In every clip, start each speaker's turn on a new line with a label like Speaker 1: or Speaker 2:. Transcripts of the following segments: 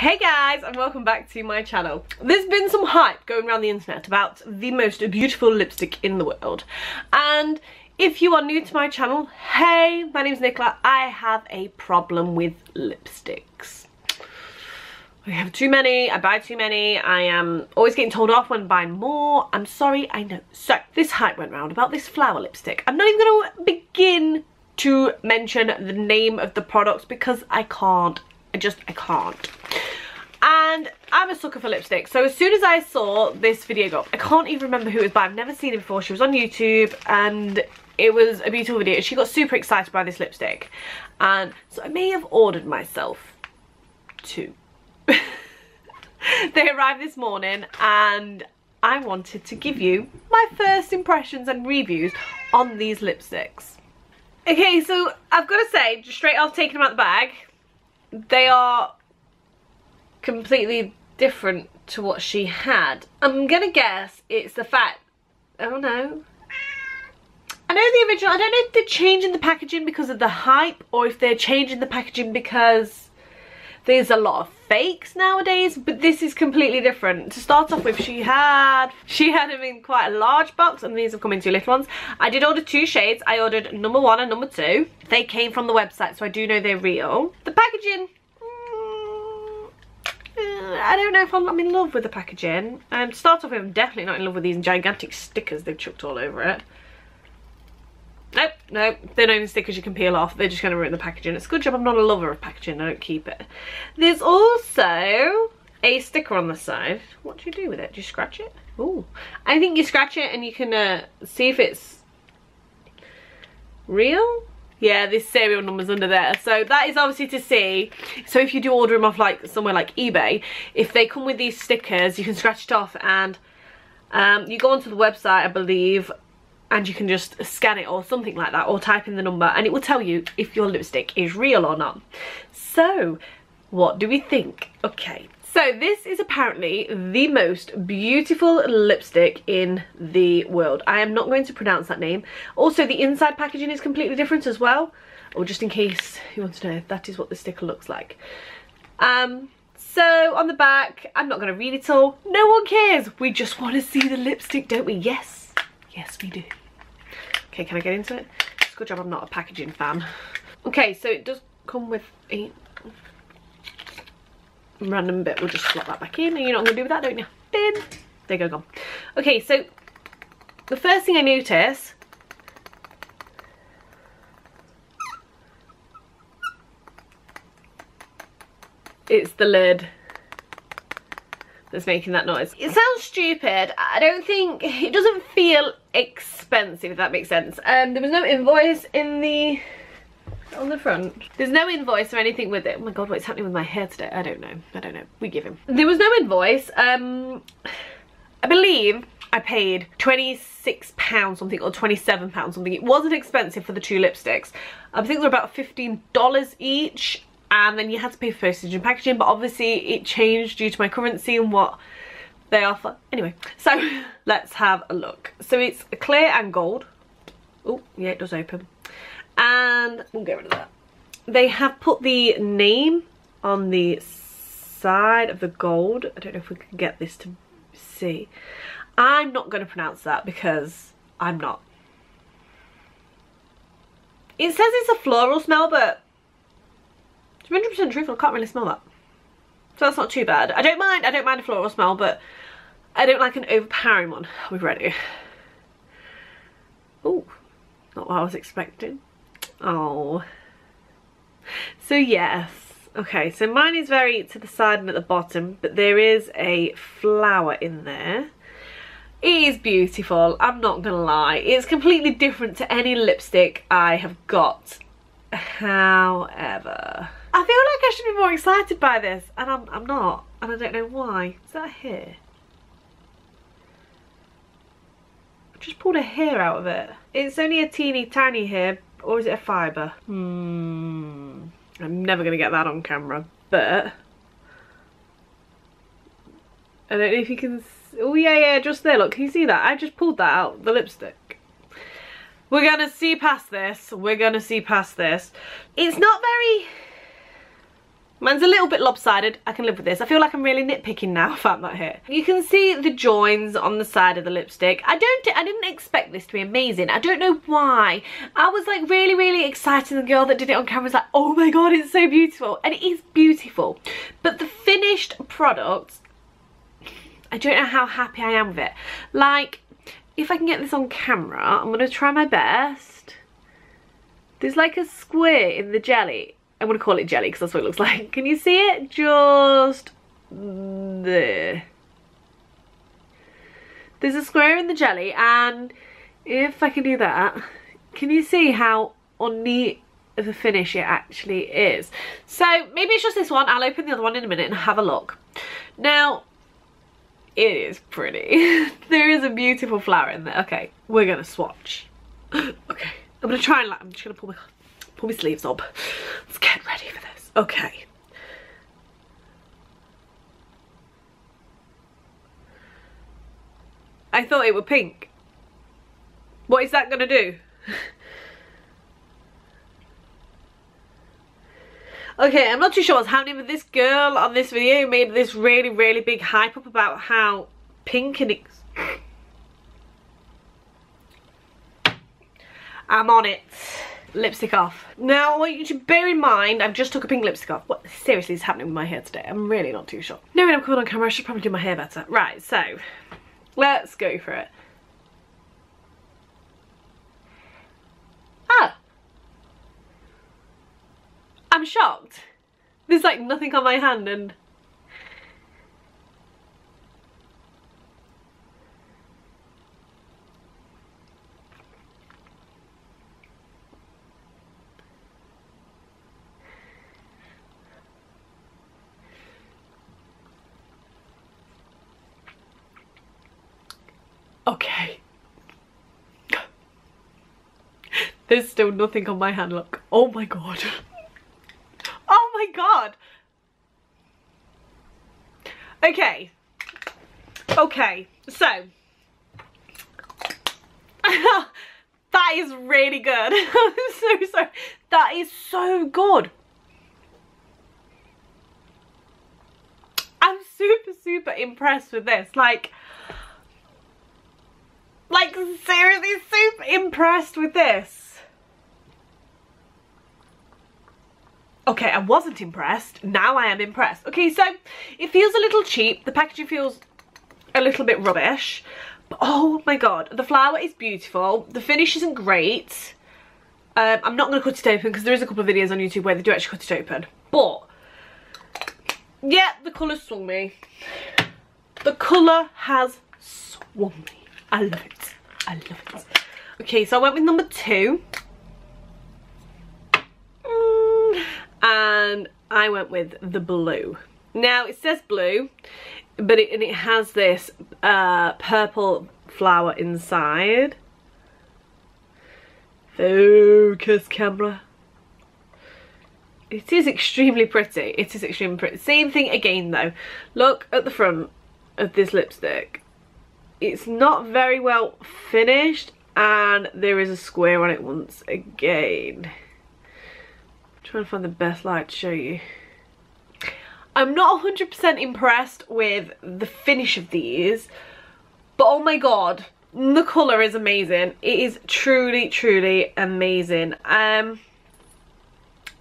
Speaker 1: Hey guys and welcome back to my channel. There's been some hype going around the internet about the most beautiful lipstick in the world and if you are new to my channel, hey, my name's Nicola. I have a problem with lipsticks. I have too many, I buy too many, I am always getting told off when buying more. I'm sorry, I know. So, this hype went round about this flower lipstick. I'm not even going to begin to mention the name of the products because I can't. I just, I can't and I'm a sucker for lipstick. So as soon as I saw this video go up I can't even remember who it was by. I've never seen it before. She was on YouTube and it was a beautiful video. She got super excited by this lipstick. And so I may have ordered myself two. They arrived this morning and I wanted to give you my first impressions and reviews on these lipsticks. Okay so I've got to say just straight off taking them out the bag they are completely different to what she had. I'm gonna guess it's the fact, oh don't. I know the original, I don't know if they're changing the packaging because of the hype or if they're changing the packaging because there's a lot of fakes nowadays but this is completely different. To start off with she had she had them in quite a large box and these have come in two little ones. I did order two shades. I ordered number one and number two. They came from the website so i do know they're real. The packaging I don't know if I'm, I'm in love with the packaging. Um, to start off with, I'm definitely not in love with these gigantic stickers they've chucked all over it. Nope, nope, they're not even stickers you can peel off. They're just going to ruin the packaging. It's a good job I'm not a lover of packaging. I don't keep it. There's also a sticker on the side. What do you do with it? Do you scratch it? Ooh. I think you scratch it and you can uh, see if it's real yeah this serial number's under there. So that is obviously to see. So if you do order them off like somewhere like ebay if they come with these stickers you can scratch it off and um, you go onto the website i believe and you can just scan it or something like that or type in the number and it will tell you if your lipstick is real or not. So what do we think? Okay so this is apparently the most beautiful lipstick in the world. I am not going to pronounce that name. Also, the inside packaging is completely different as well. Or just in case you want to know, that is what the sticker looks like. Um, so on the back, I'm not going to read it all. No one cares. We just want to see the lipstick, don't we? Yes. Yes, we do. Okay, can I get into it? Good job I'm not a packaging fan. Okay, so it does come with a random bit, we'll just slot that back in. And you're not going to do with that, don't you? Bin. There you go, gone. Okay, so the first thing I notice it's the lid that's making that noise. It sounds stupid. I don't think, it doesn't feel expensive if that makes sense. Um, there was no invoice in the on the front. There's no invoice or anything with it. Oh my god, what's happening with my hair today? I don't know. I don't know. We give him. There was no invoice. Um, I believe I paid 26 pounds something or 27 pounds something. It wasn't expensive for the two lipsticks. I think they're about $15 each and then you had to pay for postage and packaging but obviously it changed due to my currency and what they offer. Anyway, so let's have a look. So it's clear and gold. Oh, yeah, it does open and we'll get rid of that. They have put the name on the side of the gold. I don't know if we can get this to see. I'm not going to pronounce that because I'm not. It says it's a floral smell, but it's 100% truthful. I can't really smell that. So that's not too bad. I don't mind. I don't mind a floral smell, but I don't like an overpowering one. Are we ready? Oh, not what I was expecting. Oh. So yes. Okay, so mine is very to the side and at the bottom, but there is a flower in there. It is beautiful, I'm not gonna lie. It's completely different to any lipstick I have got. However, I feel like I should be more excited by this, and I'm, I'm not, and I don't know why. Is that hair? I just pulled a hair out of it. It's only a teeny tiny hair, or is it a fibre? Hmm. I'm never going to get that on camera, but I don't know if you can, oh yeah, yeah, just there, look, can you see that? I just pulled that out, the lipstick. We're going to see past this, we're going to see past this. It's not very, Mine's a little bit lopsided. I can live with this. I feel like I'm really nitpicking now if I'm not here. You can see the joins on the side of the lipstick. I don't, I didn't expect this to be amazing. I don't know why. I was like really, really excited. The girl that did it on camera was like, oh my God, it's so beautiful. And it is beautiful. But the finished product, I don't know how happy I am with it. Like, if I can get this on camera, I'm going to try my best. There's like a square in the jelly I'm to call it jelly because that's what it looks like. Can you see it? Just there. There's a square in the jelly and if I can do that, can you see how unneat of a finish it actually is? So maybe it's just this one. I'll open the other one in a minute and have a look. Now, it is pretty. there is a beautiful flower in there. Okay, we're going to swatch. okay, I'm going to try and, I'm just going to pull my pull my sleeves up. Let's get ready for this. Okay. I thought it were pink. What is that gonna do? okay, I'm not too sure what's happening with this girl on this video made this really, really big hype up about how pink and it's... I'm on it lipstick off. Now I want you to bear in mind, I've just took a pink lipstick off. What seriously is happening with my hair today? I'm really not too sure. Knowing I'm coming on camera, I should probably do my hair better. Right, so let's go for it. Ah! I'm shocked. There's like nothing on my hand and Okay. There's still nothing on my hand, look. Oh my god. Oh my god. Okay. Okay, so. that is really good. I'm so sorry. That is so good. I'm super, super impressed with this. Like, like seriously super impressed with this. Okay, I wasn't impressed. Now I am impressed. Okay, so it feels a little cheap. The packaging feels a little bit rubbish. But oh my god, the flower is beautiful. The finish isn't great. Um, I'm not going to cut it open because there is a couple of videos on YouTube where they do actually cut it open. But, yeah, the colour swung me. The colour has swung me. I love it. I love it. Okay, so I went with number two. Mm, and I went with the blue. Now, it says blue, but it, and it has this uh, purple flower inside. Focus camera. It is extremely pretty. It is extremely pretty. Same thing again though. Look at the front of this lipstick it's not very well finished and there is a square on it once again. I'm trying to find the best light to show you. I'm not 100% impressed with the finish of these, but oh my god, the colour is amazing. It is truly, truly amazing. Um,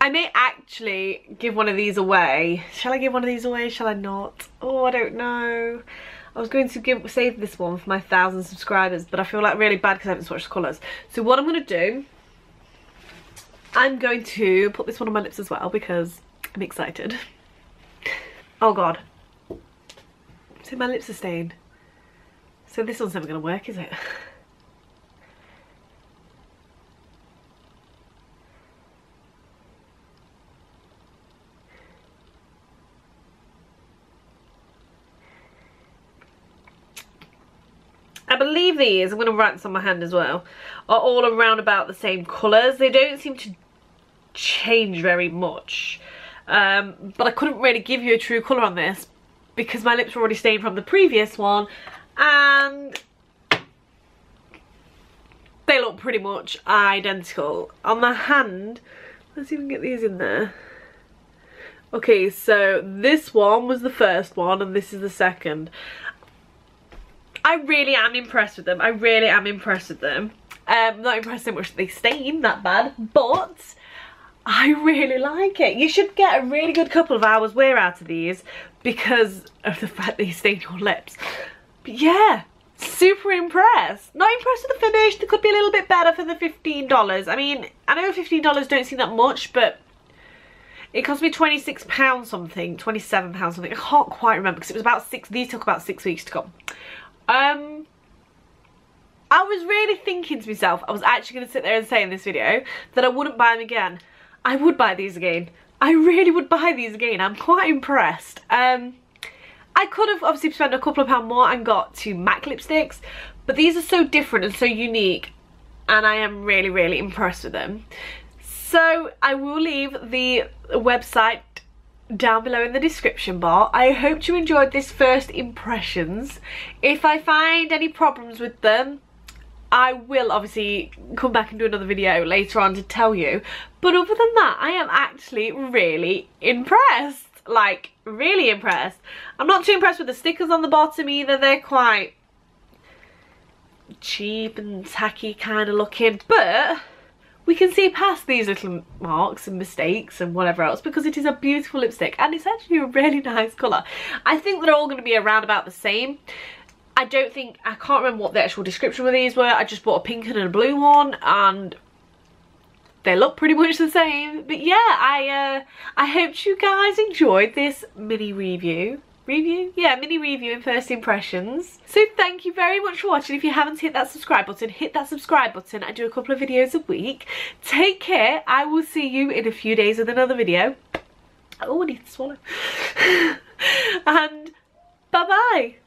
Speaker 1: I may actually give one of these away. Shall I give one of these away? Shall I not? Oh, I don't know. I was going to give save this one for my thousand subscribers, but I feel like really bad because I haven't swatched colours. So what I'm going to do, I'm going to put this one on my lips as well because I'm excited. Oh god. So my lips are stained. So this one's never going to work, is it? I believe these, I'm going to write this on my hand as well, are all around about the same colours. They don't seem to change very much. Um, but I couldn't really give you a true colour on this because my lips were already stained from the previous one and they look pretty much identical. On the hand, let's even get these in there. Okay, so this one was the first one and this is the second. I really am impressed with them. I really am impressed with them. Um, not impressed so much that they stain that bad, but I really like it. You should get a really good couple of hours wear out of these because of the fact they stain your lips. But yeah, super impressed. Not impressed with the finish. They could be a little bit better for the $15. I mean, I know $15 don't seem that much, but it cost me £26 something, £27 something. I can't quite remember because it was about six, these took about six weeks to come. Um, I was really thinking to myself, I was actually going to sit there and say in this video that I wouldn't buy them again. I would buy these again. I really would buy these again. I'm quite impressed. Um, I could have obviously spent a couple of pounds more and got two MAC lipsticks, but these are so different and so unique and I am really, really impressed with them. So I will leave the website down below in the description bar. I hope you enjoyed this first impressions. If I find any problems with them, I will obviously come back and do another video later on to tell you. But other than that, I am actually really impressed. Like, really impressed. I'm not too impressed with the stickers on the bottom either. They're quite cheap and tacky kind of looking. But we can see past these little marks and mistakes and whatever else because it is a beautiful lipstick and it's actually a really nice colour. I think they're all going to be around about the same. I don't think, I can't remember what the actual description of these were. I just bought a pink and a blue one and they look pretty much the same. But yeah, I, uh, I hope you guys enjoyed this mini review review? Yeah mini review and first impressions. So thank you very much for watching. If you haven't hit that subscribe button hit that subscribe button. I do a couple of videos a week. Take care. I will see you in a few days with another video. Oh i need to swallow. And bye bye